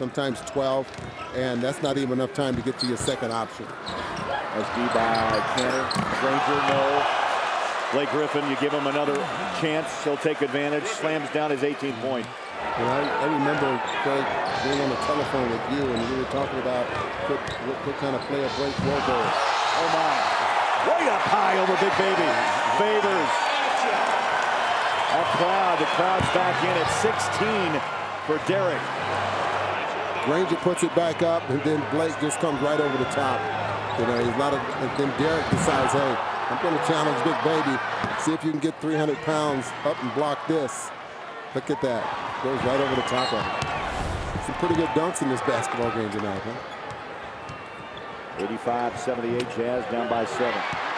sometimes 12, and that's not even enough time to get to your second option. SD by Kanter. Granger, no. Blake Griffin, you give him another chance. He'll take advantage. Slams down his 18 point. I, I remember being on the telephone with you, and we were talking about what, what, what kind of player Blake will be. Oh my. Way up high over Big Baby. Favors. That crowd, the crowd's back in at 16 for Derrick. Granger puts it back up, and then Blake just comes right over the top. You know, he's not a, and then Derrick decides, hey, I'm going to challenge Big Baby, see if you can get 300 pounds up and block this. Look at that. Goes right over the top of it. Some pretty good dunks in this basketball game tonight, huh? 85-78 Jazz down by seven.